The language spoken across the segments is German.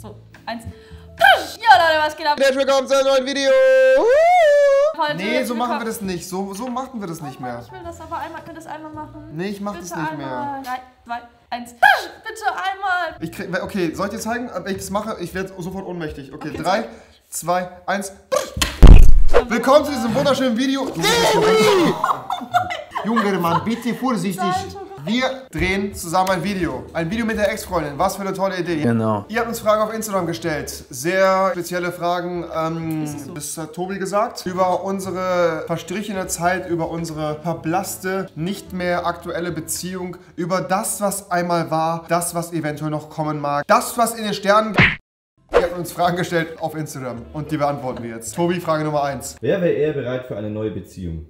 So, eins. Ja, Leute, was geht ab? Herzlich willkommen zu einem neuen Video. Heute Nee, so machen wir das nicht. So, so machen wir das nicht mehr. Ich will das aber einmal, könnt ihr das einmal machen? Nee, ich mach Bitte das nicht einmal. mehr. Drei, zwei, eins. Bitte einmal. Ich krieg, okay, soll ich dir zeigen, ob ich das mache? Ich werde sofort ohnmächtig. Okay, Okay, drei, zwei, eins. Willkommen zu diesem wunderschönen Video. Junge Mann, bitte vorsichtig. Wir drehen zusammen ein Video. Ein Video mit der Ex-Freundin. Was für eine tolle Idee. Genau. Ihr habt uns Fragen auf Instagram gestellt. Sehr spezielle Fragen. Ähm, so? Das hat Tobi gesagt. Über unsere verstrichene Zeit, über unsere verblasste, nicht mehr aktuelle Beziehung, über das, was einmal war, das, was eventuell noch kommen mag, das, was in den Sternen. Ihr habt uns Fragen gestellt auf Instagram und die beantworten wir jetzt. Tobi, Frage Nummer 1. Wer wäre eher bereit für eine neue Beziehung?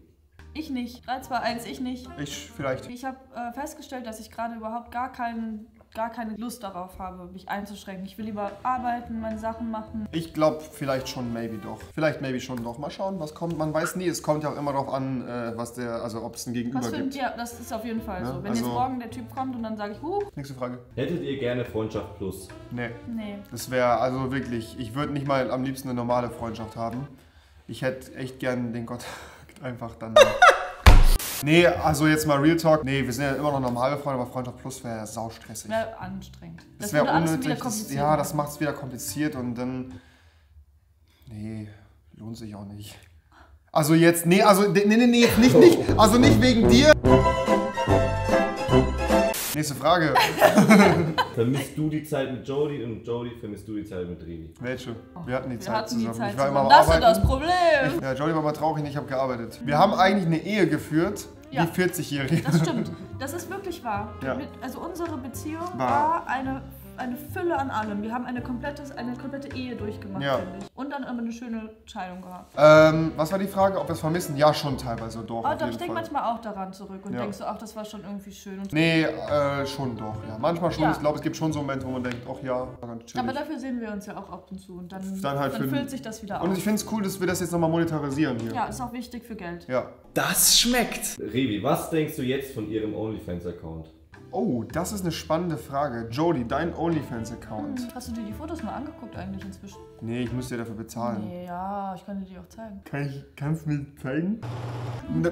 Ich nicht. 3, 2, 1, ich nicht. Ich vielleicht. Ich habe äh, festgestellt, dass ich gerade überhaupt gar, keinen, gar keine Lust darauf habe, mich einzuschränken. Ich will lieber arbeiten, meine Sachen machen. Ich glaube vielleicht schon, maybe doch. Vielleicht maybe schon doch. Mal schauen, was kommt. Man weiß nie. Es kommt ja auch immer darauf an, äh, was der, also ob es ein Gegenüber Was für gibt. ja, das ist auf jeden Fall Ja, so. Wenn also- jetzt morgen der Typ kommt und dann sage ich, huch, Nächste Frage. Hättet ihr gerne Freundschaft plus? Nee. nee. Das wäre also wirklich, ich würde nicht mal am liebsten eine normale Freundschaft haben. Ich hätte echt gern den Gott einfach dann. nee, also jetzt mal Real Talk. Nee, wir sind ja immer noch normale Freunde, aber Freundschaft Plus wäre saustressig. Wäre anstrengend. Das wäre alles wieder unnötig. Das, kompliziert ja, das macht es wieder kompliziert und dann. Nee, lohnt sich auch nicht. Also jetzt, nee, also, nee, nee, nee, jetzt nicht, nicht, also nicht wegen dir. Nächste Frage. Vermisst du die Zeit mit Jodie und Jodie vermisst du die Zeit mit Revi? Welche? Wir hatten die Wir Zeit hatten die zusammen. Zeit ich war immer zusammen. am Das ist das Problem. Ja, Jolly war mal traurig, ich habe gearbeitet. Wir haben eigentlich eine Ehe geführt, Ja. wie 40-Jährige. Das stimmt. Das ist wirklich wahr. Ja. Also unsere Beziehung Wahr. war eine, eine Fülle an allem. Wir haben eine komplette, eine komplette Ehe durchgemacht, Ja. finde ich. Und dann immer eine schöne Scheidung gehabt. Ähm, was war die Frage, ob wir es vermissen? Ja, schon teilweise, doch. Aber auf doch, jeden ich denke manchmal auch daran zurück und Ja. denkst so, ach, das war schon irgendwie schön. Und Nee, äh, schon doch, ja. Manchmal schon. Ja. Ich glaube, es gibt schon so Momente, wo man denkt, ach ja, war ganz chillig. aber dafür sehen wir uns ja auch ab und zu und dann, Dann halt für- füllt sich das wieder Und auf. ich finde es cool, dass wir das jetzt nochmal monetarisieren hier. Ja, ist auch wichtig für Geld. Ja. Das schmeckt. Revi, was denkst du jetzt von ihrem OnlyFans-Account? Oh, das ist eine spannende Frage. Jody, dein OnlyFans-Account. Hast du dir die Fotos mal angeguckt eigentlich inzwischen? Nee, ich muss dir dafür bezahlen. Nee, ja, ich kann dir die auch zeigen. Kann ich, kannst du mir zeigen?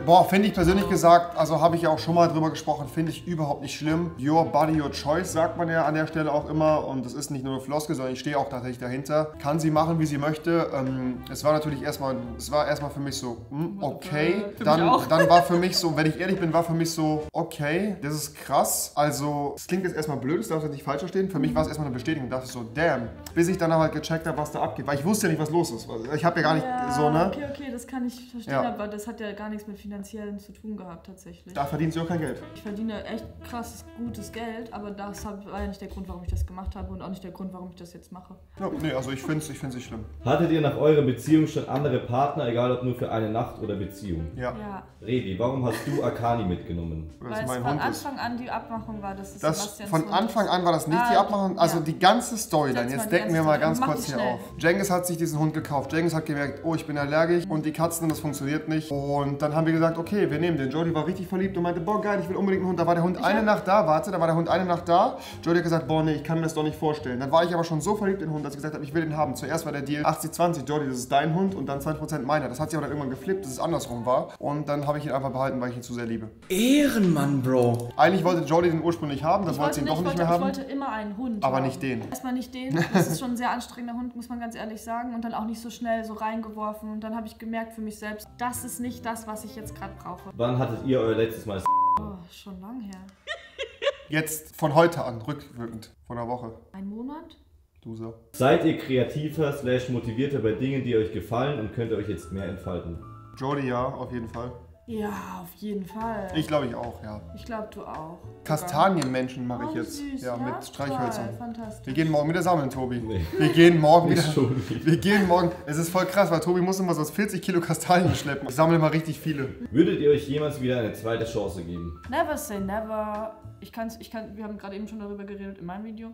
Boah, finde ich persönlich gesagt, also habe ich ja auch schon mal drüber gesprochen, finde ich überhaupt nicht schlimm. Your body, your choice, sagt man ja an der Stelle auch immer. Und das ist nicht nur eine Floskel, sondern ich stehe auch tatsächlich dahinter. Kann sie machen, wie sie möchte. Ähm, es war natürlich erstmal, es war erstmal für mich so, hm, okay. Dann, dann war für mich so, wenn ich ehrlich bin, war für mich so, okay, das ist krass. Also, es klingt jetzt erstmal blöd, das darf jetzt nicht falsch verstehen. Für mich war es erstmal eine Bestätigung, dachte ich so, damn. Bis ich dann halt gecheckt habe, was da abgeht. Weil ich wusste ja nicht, was los ist. Ich habe ja gar nicht so, ne? Okay, okay, das kann ich verstehen, Ja. aber das hat ja gar nichts mit finanziellen zu tun gehabt tatsächlich. Da verdient sie auch kein Geld. Ich verdiene echt krasses, gutes Geld, aber das war ja nicht der Grund, warum ich das gemacht habe und auch nicht der Grund, warum ich das jetzt mache. Ja, nee, also ich finde es ich find's nicht schlimm. Hattet ihr nach eurer Beziehung schon andere Partner, egal ob nur für eine Nacht oder Beziehung? Ja, Ja, Revi, warum hast du Akani mitgenommen? weil es von Hund ist. Anfang an die Abmachung war, dass es Das, Sebastians von Anfang an war das nicht Ah, die Abmachung, also ja. die ganze Storyline. Jetzt decken wir mal Story. ganz kurz hier schnell. auf. Jengis hat sich diesen Hund gekauft. Jengis hat gemerkt, oh, ich bin allergisch und die Katzen, das funktioniert nicht. Und dann haben wir gesagt, okay, wir nehmen den. Jody war richtig verliebt und meinte, boah, geil, ich will unbedingt einen Hund. Da war der Hund eine hab- Nacht da, warte, da war der Hund eine Nacht da. Jody hat gesagt, boah, nee, ich kann mir das doch nicht vorstellen. Dann war ich aber schon so verliebt in den Hund, dass ich gesagt habe, ich will den haben. Zuerst war der Deal 80-20, Jody, das ist dein Hund und dann 20% meiner. Das hat sich aber dann irgendwann geflippt, dass es andersrum war. Und dann habe ich ihn einfach behalten, weil ich ihn zu sehr liebe. Ehrenmann, Bro. Eigentlich wollte Jody den ursprünglich haben, dann Ich wollte sie ihn doch nicht wollte, mehr haben. Ich wollte immer einen Hund. Aber haben. nicht den. Erstmal nicht den. Das ist schon ein sehr anstrengender Hund, muss man ganz ehrlich sagen. Und dann auch nicht so schnell so reingeworfen. Und dann habe ich gemerkt für mich selbst, das ist nicht das, was ich jetzt gerade brauche. Wann hattet ihr euer letztes Mal Oh, schon lang her. Jetzt von heute an, rückwirkend, von der Woche. Ein Monat? Du so. Seid ihr kreativer slash motivierter bei Dingen, die euch gefallen und könnt ihr euch jetzt mehr entfalten? Jody ja, auf jeden Fall. Ja, auf jeden Fall. Ich glaube ich auch, ja. Ich glaube, du auch. Kastanienmenschen mache ich Oh, jetzt. süß. Ja, mit Streichhölzern. Fantastisch. Wir gehen morgen wieder sammeln, Tobi. Nee. Wir gehen morgen wieder. Wir gehen morgen. Es ist voll krass, weil Tobi muss immer so 40 Kilo Kastanien schleppen. Ich sammle immer richtig viele. Würdet ihr euch jemals wieder eine zweite Chance geben? Never say never. Ich kann's, ich kann, wir haben gerade eben schon darüber geredet in meinem Video.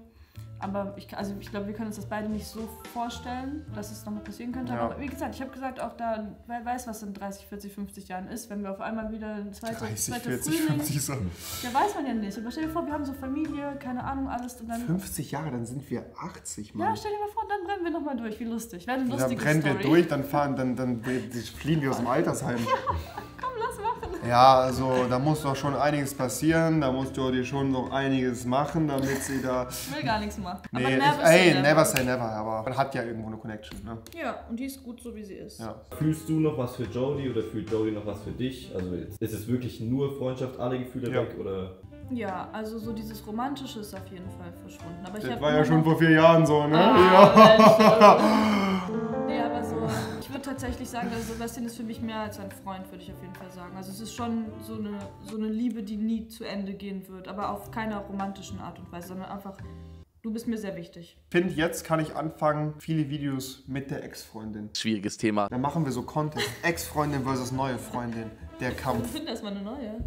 Aber ich, also ich glaube, wir können uns das beide nicht so vorstellen, dass es nochmal passieren könnte. Ja. Aber wie gesagt, ich habe gesagt, auch da, wer weiß, was in 30, 40, 50 Jahren ist, wenn wir auf einmal wieder ein zweiter, 30, zweiter 40, Frühling. 50 so. Ja, weiß man ja nicht. Aber stell dir vor, wir haben so Familie, keine Ahnung, alles. Und dann, 50 Jahre, dann sind wir 80, Mann. ja, stell dir mal vor, dann brennen wir nochmal durch. Wie lustig. Wäre eine dann lustige brennen Story. wir durch, dann fahren, dann, dann fliehen wir aus dem Altersheim. Machen. Ja, also da muss doch schon einiges passieren, da musst du dir schon noch einiges machen, damit sie da. Ich will gar nichts machen. Nee, aber ich, never ey, say never say never, aber man hat ja irgendwo eine Connection, ne? Ja, und die ist gut so, wie sie ist. Ja. Fühlst du noch was für Jodie oder fühlt Jodie noch was für dich? Also ist es wirklich nur Freundschaft, alle Gefühle Ja. weg oder? Ja, also so dieses Romantische ist auf jeden Fall verschwunden. Aber ich Das war ja schon vor vier Jahren so, ne? Ah, Mensch, tatsächlich sagen, also Sebastian ist für mich mehr als ein Freund, würde ich auf jeden Fall sagen. Also es ist schon so eine, so eine Liebe, die nie zu Ende gehen wird, aber auf keiner romantischen Art und Weise, sondern einfach, du bist mir sehr wichtig. Ich finde, jetzt kann ich anfangen, viele Videos mit der Ex-Freundin. Schwieriges Thema. Dann machen wir so Content. Ex-Freundin versus neue Freundin. Der Ich Kampf. finde erstmal eine neue.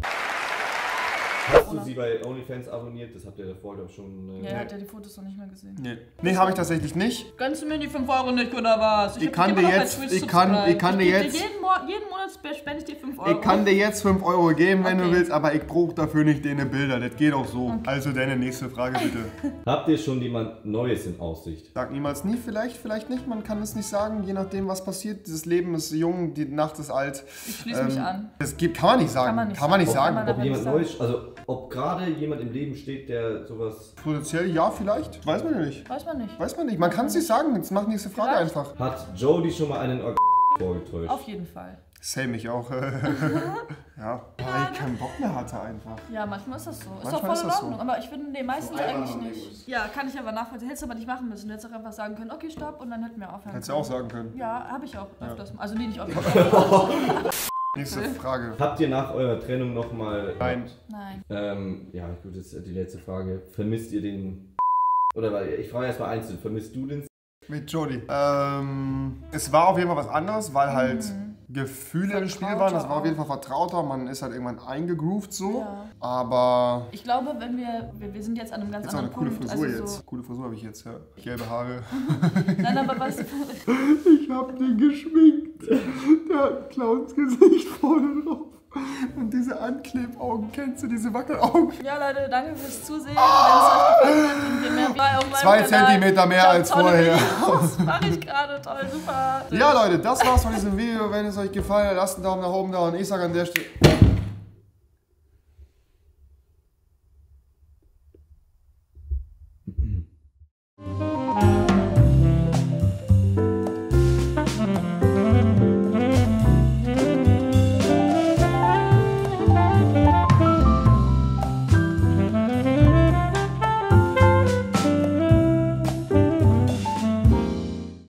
Hast du sie bei OnlyFans abonniert? Das habt ihr davor, glaube ich, schon. Äh, Ja, er hat ja die Fotos noch nicht mehr gesehen. Nee, nee habe ich tatsächlich nicht. Gönnst du mir die 5 Euro nicht, oder was? Ich hab kann dir jetzt- ich kann- ich kann dir jetzt- jeden, Mo jeden Monat spende ich dir 5 Euro. Ich kann dir jetzt 5 Euro geben, wenn du Okay. willst, aber ich brauche dafür nicht deine Bilder. Das geht auch so. Also deine nächste Frage bitte. Habt ihr schon jemand Neues in Aussicht? Sag niemals nie, vielleicht, vielleicht nicht. Man kann es nicht sagen, je nachdem, was passiert. Dieses Leben ist jung, die Nacht ist alt. Ich schließe mich an. Das gibt, kann man nicht sagen. Kann man nicht Kann man nicht sagen. Ob aber jemand. Neues, also ob gerade jemand im Leben steht, der sowas. Potenziell ja, vielleicht. Weiß man ja nicht. Weiß man nicht. Weiß man nicht. Man kann es nicht sagen. Jetzt mach nächste Frage Vielleicht. einfach. Hat Jodie schon mal einen Org vorgetäuscht? Auf jeden Fall. Same mich auch. ja. Weil ich keinen Bock mehr hatte einfach. Ja, manchmal ist das so. Ist Manchmal doch voll ist in das so. Ordnung. Aber ich finde, nee, meistens So eigentlich nicht. Ist. Ja, kann ich aber nachvollziehen. Hättest du aber nicht machen müssen. Du hättest auch einfach sagen können, okay, stopp, und dann hätten wir aufhören Hättest du auch sagen können. Ja, habe ich auch öfters. Also nee, nicht öfters. Nächste Frage. Habt ihr nach eurer Trennung nochmal. Nein. Nein. Ähm, ja, gut, das ist die letzte Frage. Vermisst ihr den. Oder weil ich frage erstmal einzeln, vermisst du den? Mit Jodie. Ähm, es war auf jeden Fall was anderes, weil halt Gefühle im Spiel waren. Das war auf jeden Fall vertrauter. Man ist halt irgendwann eingegroovt so. Ja. Aber Ich glaube, wenn wir, wir, wir sind jetzt an einem ganz jetzt anderen coole Punkt. Frisur also jetzt. So, Coole Frisur habe ich jetzt, ja. Gelbe Haare. nein, aber du, Ich hab den geschminkt. Der hat ein Clowns-Gesicht vorne drauf. Und diese Anklebaugen, kennst du diese Wackelaugen? ja Leute, danke fürs Zusehen. Wenn es euch gefallen hat und ihr mehr bei auf Zwei Zentimeter mehr hab als vorher. Videos. Mach ich gerade, toll, super. Ja, Leute, das war's von diesem Video. Wenn es euch gefallen hat, lasst einen Daumen nach oben da. Und ich sage an der Stelle.